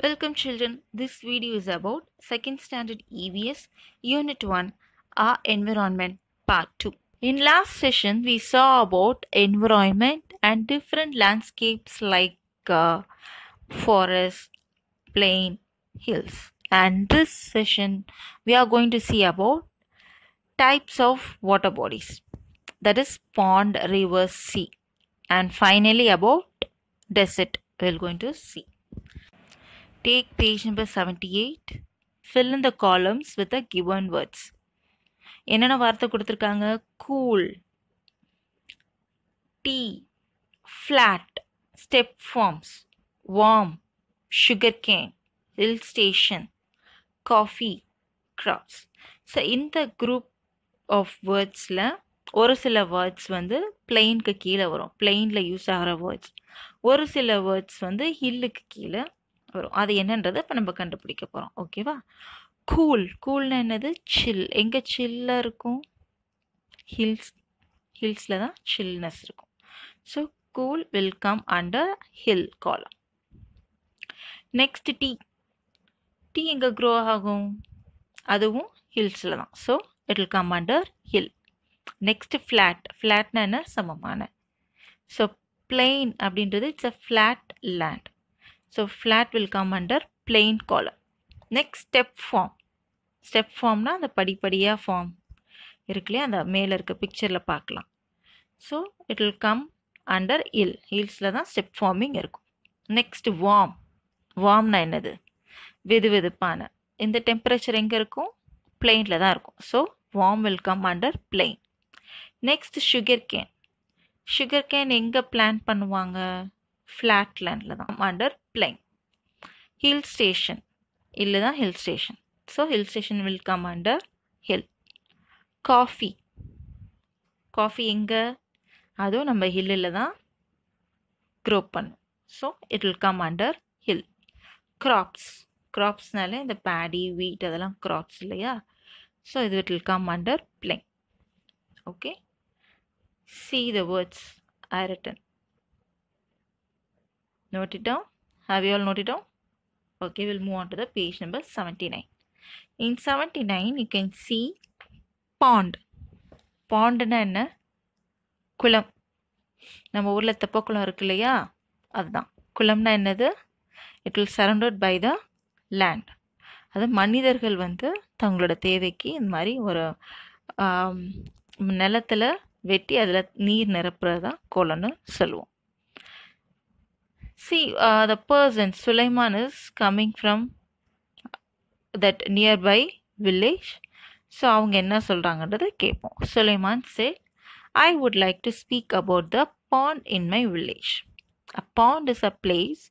Welcome children. This video is about second standard EVS unit 1 our environment part 2. In last session we saw about environment and different landscapes like uh, forest, plain, hills. And this session we are going to see about types of water bodies that is pond, river, sea. And finally about desert we're going to see. Take page number 78. Fill in the columns with the given words. என்னென்ன வார்த்தை கொடுத்துருக்காங்க? Cool tea flat step farms warm sugar cane hill station coffee crops so இந்த group of வேர்ட்ஸில் ஒரு சில words வந்து பிளெயின்க்கு கீழே வரும். பிளெயினில் யூஸ் ஆகிற வேர்ட்ஸ் ஒரு சில வேர்ட்ஸ் வந்து ஹில்லுக்கு கீழே வரும். அது என்னன்றதை இப்போ நம்ம கண்டுபிடிக்க போகிறோம் ஓகேவா கூல் கூல்னா என்னது? சில் எங்கே சில்லாக இருக்கும்? ஹில்ஸ் ஹில்ஸில் தான் சில்னஸ் இருக்கும். So cool will come under hill column next tea tea எங்கே க்ரோ ஆகும்? அதுவும் ஹில்ஸில் தான். So it will come under hill next flat ஃப்ளாட்னா என்ன? சமமான. ஸோ பிளெயின் அப்படின்றது it's a flat land so flat will come under plain column next step farm step ஃபார்ம்னா அந்த படிப்படியாக ஃபார்ம் இருக்குல்லையா அந்த மேலே இருக்க பிக்சரில் பார்க்கலாம். So it will come under இல் ஹில்ஸில் தான் ஸ்டெப் ஃபார்மிங் இருக்கும். நெக்ஸ்ட் வார்ம் வார்ம்னா என்னது? வெது வெதுப்பான. இந்த டெம்பரேச்சர் எங்கே இருக்கும்? பிளெயினில் தான் இருக்கும். So warm will come under plain next sugar cane sugar cane எங்கே பிளான் பண்ணுவாங்க? ஃப்ளாட் லேண்டில் தான். அண்டர் பிளைன் ஹில் ஸ்டேஷன் இல்லை தான் hill station so hill station will come under hill coffee coffee எங்கே? அதுவும் நம்ம ஹில்லில் தான் க்ரோ பண்ணும். So it will come under hill crops க்ராப்ஸ்னாலே இந்த பேடி வீட் அதெல்லாம் க்ராப்ஸ் இல்லையா? ஸோ இது it will come under plain okay see the words. I written. Note it down. Have you all noted down? Okay, we'll move on to the page number 79. In 79, you can see pond. பாண்டுனா என்ன குளம் நம்ம ஊரில் தெப்பக்குளம் இருக்கு இல்லையா அதுதான் குளம்னா என்னது it will surrounded by the land அது மனிதர்கள் வந்து தங்களோட தேவைக்கு இந்த மாதிரி ஒரு நிலத்தில் வெட்டி அதில் நீர் நிரப்புறது தான் கோலம்னு சொல்லுவோம் see the person Sulaiman is coming from that nearby village so அவங்க என்ன சொல்கிறாங்கன்றதை கேட்போம். Sulaiman said I would like to speak about the pond in my village a pond is a place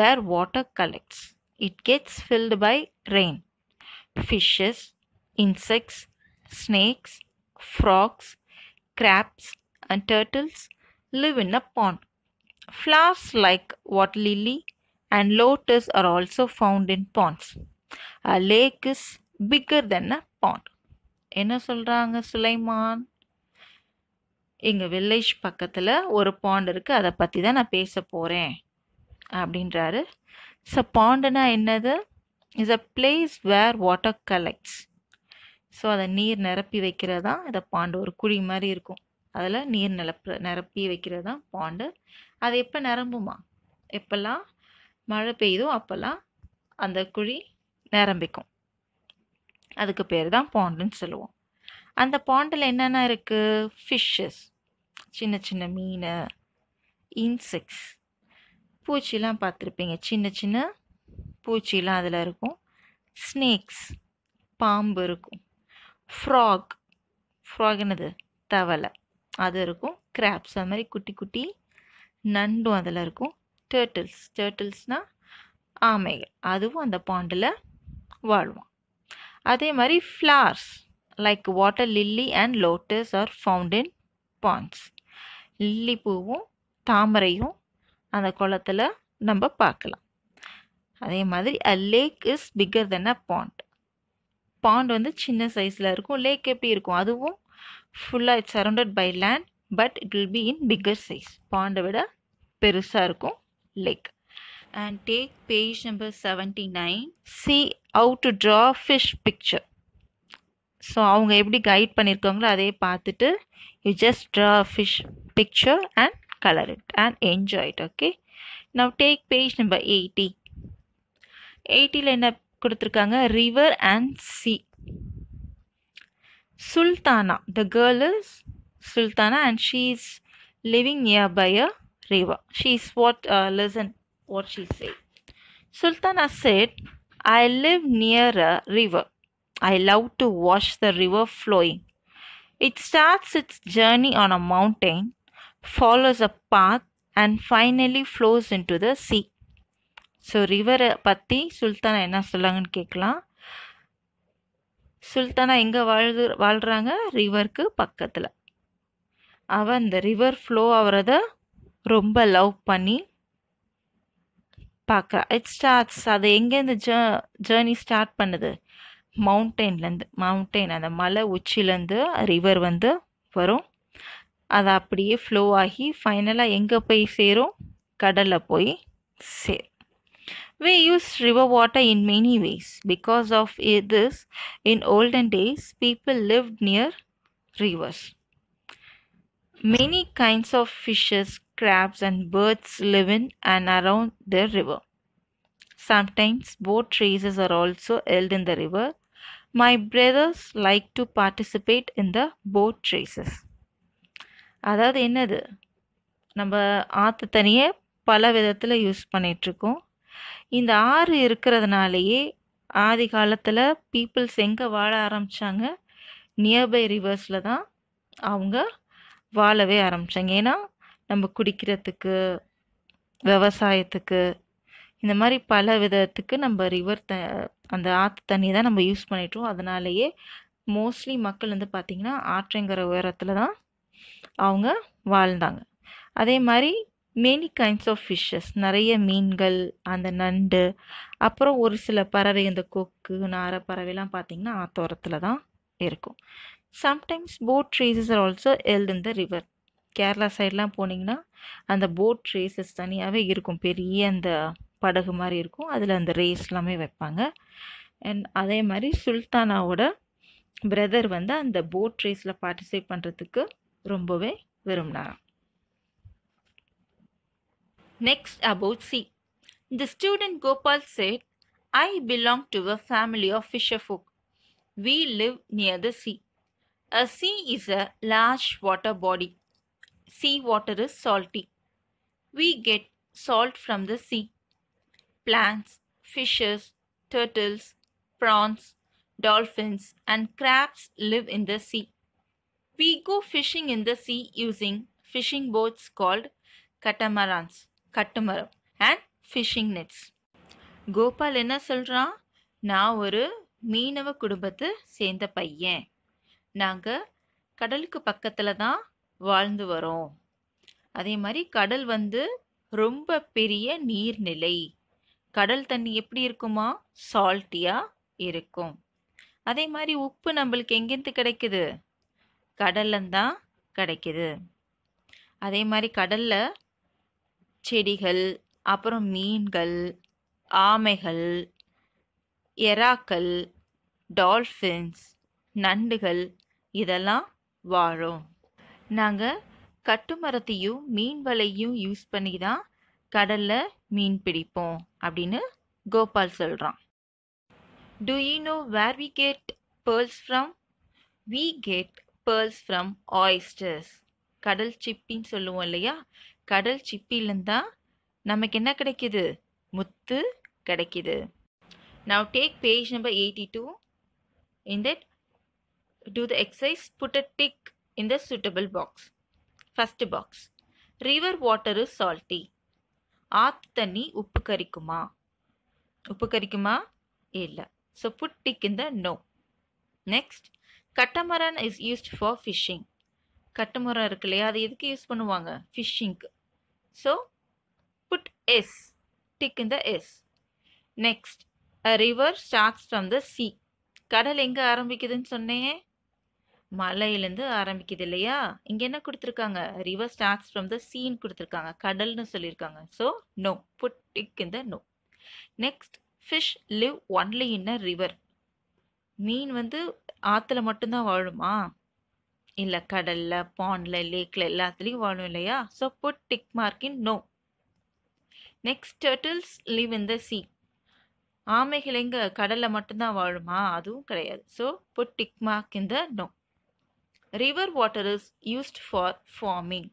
where water collects it gets filled by rain fishes insects snakes frogs crabs, and turtles live in a pond. Flowers like water lily and lotus are also found in ponds. A lake is bigger than a pond. என்ன சொல்கிறாங்க சுலைமான்? எங்கள் village பக்கத்தில் ஒரு bond இருக்குது அதை பற்றி தான் நான் பேச போகிறேன் அப்படின்றாரு. ஸோ பாண்டுனா என்னது? Is a place where water collects so அதை நீர் நிரப்பி வைக்கிறது? தான் பாண்டு ஒரு குழி மாதிரி இருக்கும். அதில் நீர் நிரப்பு நிரப்பி வைக்கிறது தான் பாண்டு அது எப்போ நிரம்புமா? எப்போல்லாம் மழை பெய்யுதோ அப்போல்லாம் அந்த குழி நிரம்பிக்கும். அதுக்கு பேர் தான் பாண்டுன்னு சொல்லுவோம். அந்த பாண்டில் என்னென்ன இருக்குது ஃபிஷ்ஷஸ் சின்ன சின்ன மீன் இன்செக்ட்ஸ் பூச்சிலாம் பார்த்துருப்பீங்க. சின்ன சின்ன பூச்சிலாம் அதில் இருக்கும். ஸ்னேக்ஸ் பாம்பு இருக்கும். ஃப்ராக் ஃப்ராக் என்னது? தவளை. அது இருக்கும். கிராப்ஸ் அது மாதிரி குட்டி குட்டி நண்டும் அதில் இருக்கும். டேர்ட்டில்ஸ் டேர்ட்டில்ஸ்னால் ஆமைகள். அதுவும் அந்த பாண்டில் வாழ்வோம் அதே மாதிரி flowers like water lily and lotus are found in ponds lily பூவும் தாமரையும் அந்த குளத்தில் நம்ம பார்க்கலாம். அதே மாதிரி a lake is bigger then a pond pond வந்து சின்ன சைஸில் இருக்கும். லேக் எப்படி இருக்கும்? அதுவும் ஃபுல்லாக it's surrounded by land but it will be in bigger size பாண்டை விட பெருசாக இருக்கும் lake and take page number number 79. See how to draw fish picture. So அவங்க எப்படி கைட் பண்ணியிருக்காங்களோ அதே பார்த்துட்டு you just draw fish picture and colour it and enjoy it okay now take page number eighty எயிட்டியில் என்ன கொடுத்துருக்காங்க? River and sea Sultana the girl is sultana and she is living nearby a river she is what uh, listen what she said sultana said i live near a river i love to watch the river flowing it starts its journey on a mountain follows a path and finally flows into the sea so ரிவரை பற்றி சுல்தானா என்ன சொல்லாங்கன்னு கேட்கலாம் சுல்தானா எங்கே வாழ்து வாழ்கிறாங்க ரிவருக்கு பக்கத்தில். அவள் அந்த river flow ஆகிறத ரொம்ப லவ் பண்ணி பார்க்குறா இட் ஸ்டார்ட்ஸ் அது எங்கேருந்து ஜ ஜேர்னி ஸ்டார்ட் பண்ணுது? மவுண்டெயின்லேருந்து மவுண்டெயின் அந்த மலை உச்சிலேருந்து ரிவர் வந்து வரும். அது அப்படியே ஃப்ளோ ஆகி ஃபைனலாக எங்கே போய் சேரும்? கடலில் போய் சேரும். We use river water in many ways. Because of it- this, in olden days, people lived near rivers. Many kinds of fishes, crabs, and birds live in and around the river. Sometimes boat races are also held in the river. My brothers like to participate in the boat races. அதாவது என்னது நம்ம ஆற்று தண்ணியை பல விதத்தில் use பண்ணிகிட்ருக்கோம் இந்த ஆறு இருக்கிறதுனாலேயே ஆதி காலத்தில் பீப்புள்ஸ் எங்கே வாழ ஆரம்பித்தாங்க நியர்பை ரிவர்ஸில் தான் அவங்க வாழவே ஆரம்பித்தாங்க ஏன்னா நம்ம குடிக்கிறதுக்கு விவசாயத்துக்கு இந்த மாதிரி பல விதத்துக்கு நம்ம ரிவர் த அந்த ஆற்று தண்ணியை தான் நம்ம யூஸ் பண்ணிட்டோம். அதனாலேயே மோஸ்ட்லி மக்கள் வந்து பார்த்திங்கன்னா ஆற்றங்கிற உயரத்தில் தான் அவங்க வாழ்ந்தாங்க. அதே மாதிரி மெனி கைண்ட்ஸ் ஆஃப் ஃபிஷ்ஷஸ் நிறைய மீன்கள் அந்த நண்டு அப்புறம் ஒரு சில பறவை இந்த கொக்கு நாரை பறவைலாம் பார்த்திங்கன்னா ஆத்தோரத்தில் தான் இருக்கும். Sometimes boat races are also held in the river Kerala சைட்லாம் போனீங்கன்னா அந்த போட் ரேசஸ் தனியாகவே இருக்கும். பெரிய அந்த படகு மாதிரி இருக்கும். அதில் அந்த ரேஸ் எல்லாமே வைப்பாங்க. அண்ட் அதே மாதிரி சுல்தானாவோட பிரதர் வந்து அந்த போட் ரேஸில் பார்ட்டிசிபேட் பண்ணுறதுக்கு ரொம்பவே விரும்பினாராம். Next, about sea. The student Gopal said, I belong to a family of fisherfolk. We live near the sea. A sea is a large water body. Sea water is salty. We get salt from the sea. Plants, fishes, turtles, prawns, dolphins, and crabs live in the sea. We go fishing in the sea using fishing boats called catamarans, கட்டுமரம் and fishing nets Gopal என்ன சொல்கிறான் நான் ஒரு மீனவ குடும்பத்தை சேர்ந்த பையன். நாங்கள் கடலுக்கு பக்கத்தில் தான் வாழ்ந்து வரோம். அதே மாதிரி கடல் வந்து ரொம்ப பெரிய நீர்நிலை. கடல் தண்ணி எப்படி இருக்குமா? சால்ட்டியாக இருக்கும். அதே மாதிரி உப்பு நம்மளுக்கு எங்கேருந்து கிடைக்குது? கடல்லேருந்தான் கிடைக்குது. அதே மாதிரி கடலில் செடிகள் அப்புறம் மீன்கள் ஆமைகள் எறாக்கள் டால்ஃபின்ஸ் நண்டுகள் இதெல்லாம் வாழும். நாங்கள் கட்டுமரத்தையும் மீன் வலையும் யூஸ் பண்ணி தான் கடலில் மீன் பிடிப்போம் அப்படின்னு கோபால் சொல்கிறான் do you know where we get pearls from we get pearls from oysters கடல் சிப்பின்னு சொல்லுவோம் இல்லையா? கடல் சிப்பிலேருந்து தான் நமக்கு என்ன கிடைக்குது? முத்து கிடைக்குது. Now take page number eighty two in that do the exercise put a tick in the suitable box first box river water is salty ஆற்று தண்ணி உப்பு கரிக்குமா? உப்பு கரிக்குமா? இல்லை. So put tick in the no next catamaran is used for fishing கட்டமரம் இருக்கு இல்லையா? அது எதுக்கு யூஸ் பண்ணுவாங்க? ஃபிஷ்ஷிங்க்கு so put yes tick in the yes next a river starts from the sea கடல் எங்கே ஆரம்பிக்குதுன்னு சொன்னேன். மலையிலேருந்து ஆரம்பிக்குது இல்லையா? இங்கே என்ன கொடுத்துருக்காங்க? River starts from the sea கொடுத்துருக்காங்க. கடல்னு சொல்லியிருக்காங்க. So no put tick in the no next fish live only in a river மீன் வந்து ஆற்றுல மட்டும்தான் வாழுமா? இல்லை கடலில் பாண்டில் லேக்கில் எல்லாத்துலேயும் வாழும் இல்லையா? So put tick mark in no next turtles live in the sea ஆமைகள் எங்கே? கடலில் மட்டும்தான் வாழுமா? அதுவும் கிடையாது. So put tick mark in the no river water is used for farming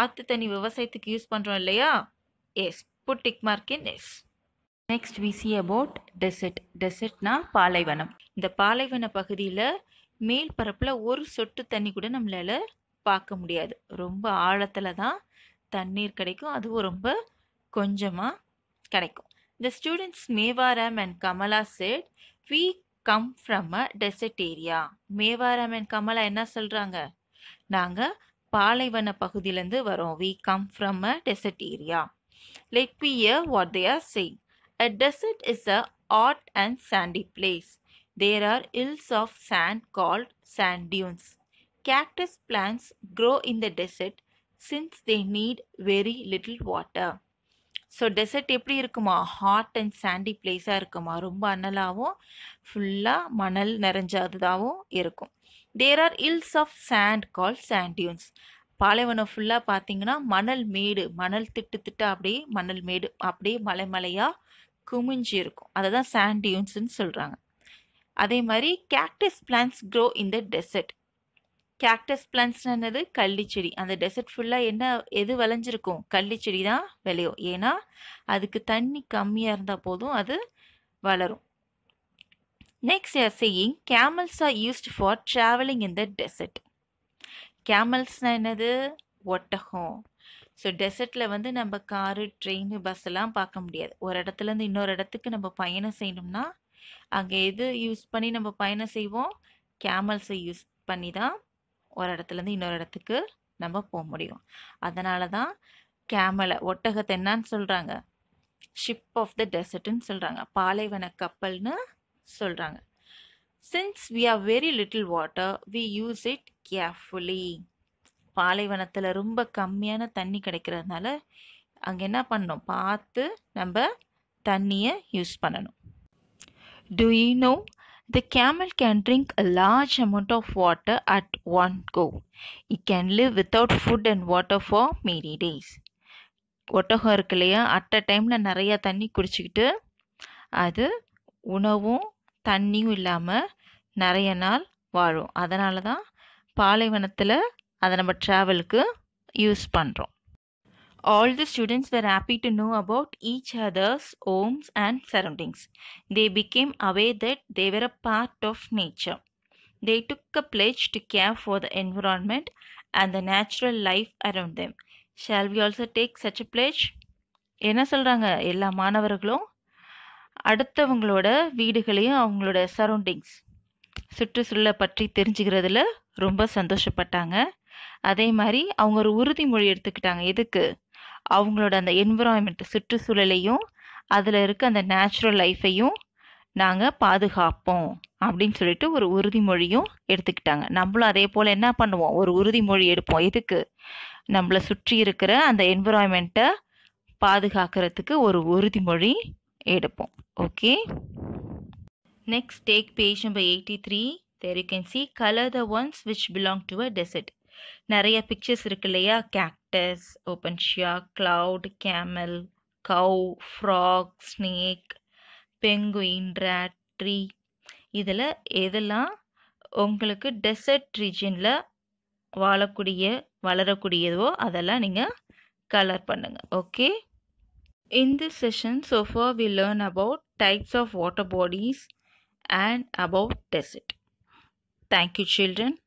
ஆற்று தண்ணி விவசாயத்துக்கு யூஸ் பண்ணுறோம் இல்லையா? Yes put tick mark in yes next we see about desert டெசர்ட்னா பாலைவனம். இந்த பாலைவன பகுதியில் மேல் பரப்பில் ஒரு சொட்டு தண்ணி கூட நம்மளால் பார்க்க முடியாது. ரொம்ப ஆழத்தில் தான் தண்ணீர் கிடைக்கும். அதுவும் ரொம்ப கொஞ்சமாக கிடைக்கும். The students Mewaram and Kamala said we come from a desert area Mewaram and Kamala என்ன சொல்கிறாங்க நாங்கள் பாலைவன பகுதியிலேருந்து வரோம். We come from a desert area let be hear what they are saying a desert is a hot and sandy place There are hills of sand called sand dunes. Cactus plants grow in the desert since they need very little water. So desert எப்படி இருக்குமா? Hot and Chandy பிளேஸாக இருக்குமா? ரொம்ப அனலாகவும் ஃபுல்லாக மணல் நிறைஞ்சதாகவும் இருக்கும். There are hills of sand call sand dunes பாலைவனம் ஃபுல்லாக பார்த்தீங்கன்னா மணல் மேடு மணல் திட்டு திட்டு அப்படியே மணல் மேடு அப்படியே மலை மலையாக குமிஞ்சு இருக்கும். அதை தான் சாண்ட் சொல்கிறாங்க அதே மாதிரி cactus plants grow in the desert cactus plants என்னது? கள்ளிச்செடி அந்த டெசர்ட் ஃபுல்லாக என்ன எது விளைஞ்சிருக்கும்? கள்ளிச்செடி தான் விளையும். ஏன்னா அதுக்கு தண்ணி கம்மியாக இருந்தால் போதும் அது வளரும். Next are saying camels are used for travelling in the desert கேமல்ஸ்னால் என்னது? ஒட்டகம். ஸோ டெசர்ட்டில் வந்து நம்ம காரு ட்ரெயின் பஸ்ஸெல்லாம் பார்க்க முடியாது. ஒரு இடத்துலேருந்து இன்னொரு இடத்துக்கு நம்ம பயணம் செய்யணும்னா அங்கே எது யூஸ் பண்ணி நம்ம பயணம் செய்வோம்? கேமல்ஸை யூஸ் பண்ணி தான் ஒரு இடத்துலேருந்து இன்னொரு இடத்துக்கு நம்ம போக முடியும். அதனால தான் கேமலை ஒட்டகத்தை என்னன்னு சொல்கிறாங்க ஷிப் ஆஃப் த டெசர்ட்னு சொல்கிறாங்க பாலைவன கப்பல்னு சொல்கிறாங்க since we are very little water we use it carefully பாலைவனத்தில் ரொம்ப கம்மியான தண்ணி கிடைக்கிறதுனால அங்கே என்ன பண்ணணும்? பார்த்து நம்ம தண்ணியை யூஸ் பண்ணணும். Do you know The camel can drink a large amount of water at one go It can live without food and water for many days ஒட்டகம் இருக்கு இல்லையா? அட் அ டைமில் நிறையா தண்ணி குடிச்சிக்கிட்டு அது உணவும் தண்ணியும் இல்லாமல் நிறைய நாள் வாழும். அதனால தான் பாலைவனத்தில் அதை நம்ம ட்ராவலுக்கு யூஸ் பண்ணுறோம் all the students were happy to know about each others homes and surroundings they became aware that they were a part of nature they took a pledge to care for the environment and the natural life around them shall we also take such a pledge என்ன சொல்கிறாங்க எல்லா மாணவர்களும்? அடுத்தவங்களோட வீடுகளையும் அவங்களோட surroundings சுற்றுச்சூழலை பற்றி தெரிஞ்சுக்கிறதுல ரொம்ப சந்தோஷப்பட்டாங்க. அதே மாதிரி அவங்க ஒரு உறுதிமொழி எடுத்துக்கிட்டாங்க. எதுக்கு? அவங்களோட அந்த என்விரான்மெண்ட் சுற்றுச்சூழலையும் அதில் இருக்க அந்த நேச்சுரல் லைஃப்பையும் நாங்கள் பாதுகாப்போம் அப்படின்னு சொல்லிட்டு ஒரு உறுதிமொழியும் எடுத்துக்கிட்டாங்க. நம்மளும் அதே போல் என்ன பண்ணுவோம்? ஒரு உறுதிமொழி எடுப்போம். எதுக்கு? நம்மளை சுற்றி இருக்கிற அந்த என்விரான்மெண்ட்டை பாதுகாக்கிறதுக்கு ஒரு உறுதிமொழி எடுப்போம். Okay? Next take page number eighty three there you can see colour the ones which belong to a desert நிறைய பிக்சர்ஸ் இருக்கு இல்லையா? Cactus opuntia cloud camel cow frog snake penguin rat tree இதில் எதெல்லாம் உங்களுக்கு டெசர்ட் ரீஜனில் வாழக்கூடிய வளரக்கூடியதோ அதெல்லாம் நீங்கள் கலர் பண்ணுங்கள் ஓகே இந்த session session, we learn we types of water bodies and bodies desert about desert. Thank.